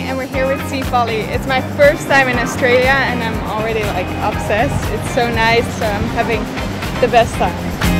and we're here with Seafolly. It's my first time in Australia and I'm already like obsessed. It's so nice, so I'm having the best time.